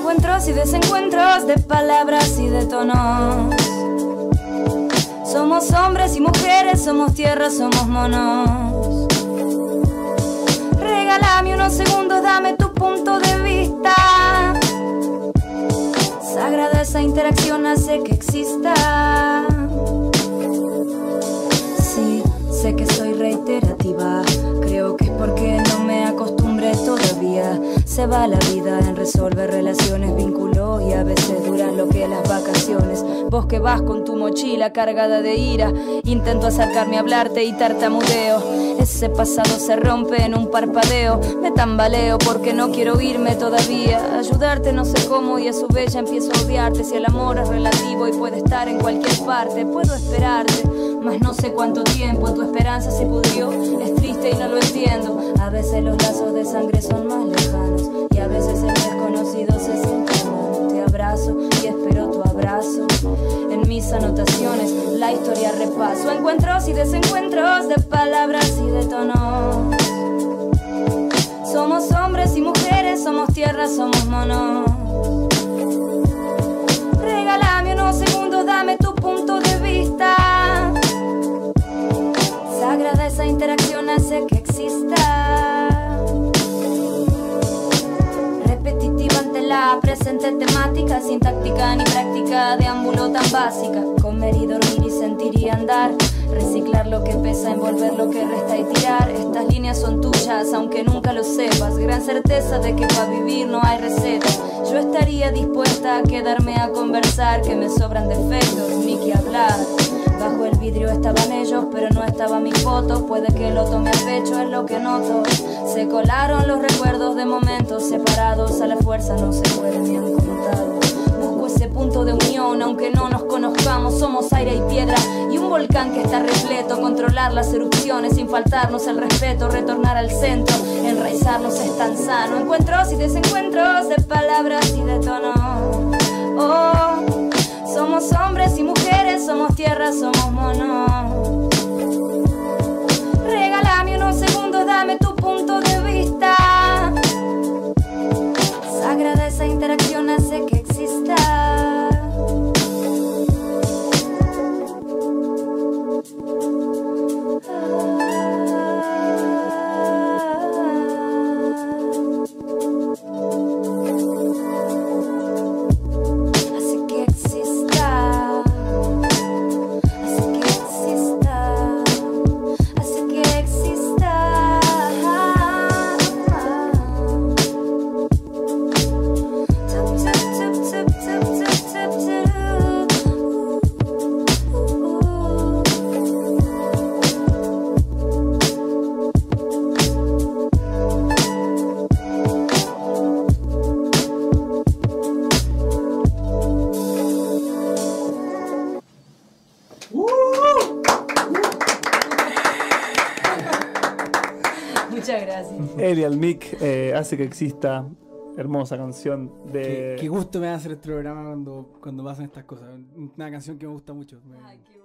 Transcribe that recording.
Encuentros y desencuentros de palabras y de tonos. Somos hombres y mujeres, somos tierra, somos monos. Regálame unos segundos, dame tu punto de vista. Sagrada esa interacción hace que exista. Sí, sé que soy reiterativa. Se va la vida en resolver relaciones, vínculos y a veces duran lo que las vacaciones. Vos que vas con tu mochila cargada de ira, intento acercarme a hablarte y tartamudeo. Ese pasado se rompe en un parpadeo. Me tambaleo porque no quiero irme todavía. Ayudarte no sé cómo y a su vez ya empiezo a odiarte. Si el amor es relativo y puede estar en cualquier parte, puedo esperarte. Mas no sé cuánto tiempo tu esperanza se pudrió. Es triste y no lo entiendo. A veces los lazos de sangre son más lejanos y a veces el desconocido se siente mal. Te abrazo y espero tu abrazo. En mis anotaciones la historia repaso. Encuentros y desencuentros de palabras y de tonos. Somos hombres y mujeres, somos tierra, somos monos. Interacción hace que exista. Repetitiva ante la presente temática, sin táctica ni práctica, deambulo tan básica. Comer y dormir y sentir y andar. Reciclar lo que pesa, envolver lo que resta y tirar. Estas líneas son tuyas, aunque nunca lo sepas. Gran certeza de que para vivir no hay receta. Yo estaría dispuesta a quedarme a conversar, que me sobran defectos, ni que hablar. Bajo el vidrio estaban ellos, pero no estaba mi foto. Puede que lo tome a pecho, es lo que noto. Se colaron los recuerdos de momentos separados. A la fuerza no se pueden ni han contado. Busco ese punto de unión, aunque no nos conozcamos. Somos aire y piedra y un volcán que está repleto. Controlar las erupciones sin faltarnos el respeto. Retornar al centro, enraizarnos es tan sano. Encuentros y desencuentros de palabras y de tono. Muchas gracias. Mick eh, hace que exista. Hermosa canción de. Qué, qué gusto me da hacer este programa cuando, cuando pasan estas cosas. Una canción que me gusta mucho. Ay, qué